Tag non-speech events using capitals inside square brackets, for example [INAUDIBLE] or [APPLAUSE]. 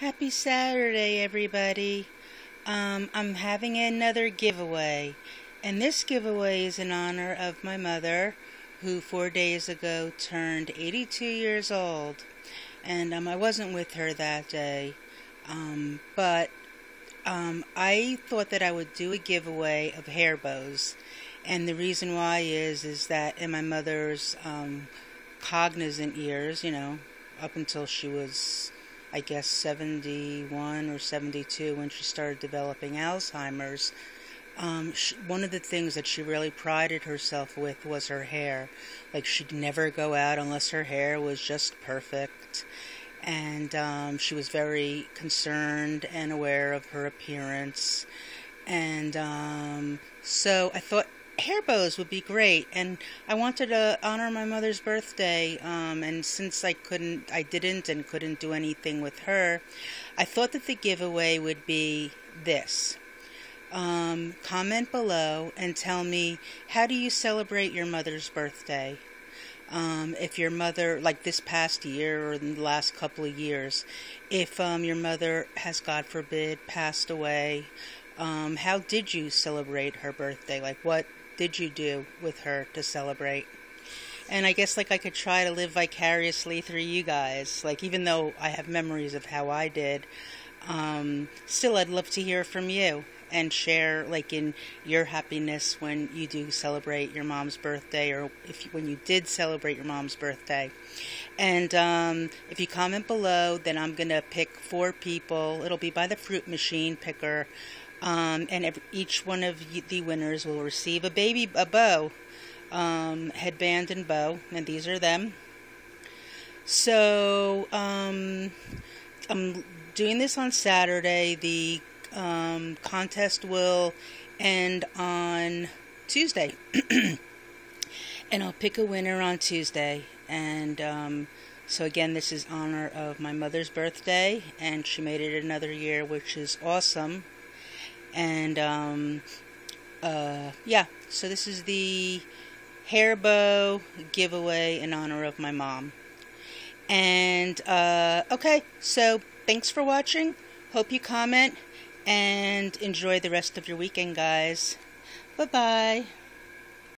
Happy Saturday, everybody. Um, I'm having another giveaway, and this giveaway is in honor of my mother, who four days ago turned 82 years old. And um, I wasn't with her that day, um, but um, I thought that I would do a giveaway of hair bows. And the reason why is is that in my mother's um, cognizant years, you know, up until she was I guess 71 or 72 when she started developing Alzheimer's. Um, she, one of the things that she really prided herself with was her hair. Like she'd never go out unless her hair was just perfect. And um, she was very concerned and aware of her appearance. And um, so I thought hair bows would be great and i wanted to honor my mother's birthday um, and since i couldn't i didn't and couldn't do anything with her i thought that the giveaway would be this um, comment below and tell me how do you celebrate your mother's birthday um, if your mother, like this past year or the last couple of years, if um, your mother has, God forbid, passed away, um, how did you celebrate her birthday? Like, what did you do with her to celebrate? And I guess like I could try to live vicariously through you guys. Like even though I have memories of how I did, um, still I'd love to hear from you and share like in your happiness when you do celebrate your mom's birthday or if you, when you did celebrate your mom's birthday. And um, if you comment below, then I'm gonna pick four people. It'll be by the fruit machine picker. Um, and every, each one of the winners will receive a baby a bow, um, headband and bow, and these are them. So um, I'm doing this on Saturday. The um, contest will end on Tuesday, [CLEARS THROAT] and I'll pick a winner on Tuesday. And um, so again, this is honor of my mother's birthday, and she made it another year, which is awesome. And um, uh, yeah, so this is the hair bow giveaway in honor of my mom. And uh, okay, so thanks for watching. Hope you comment and enjoy the rest of your weekend, guys. Bye bye.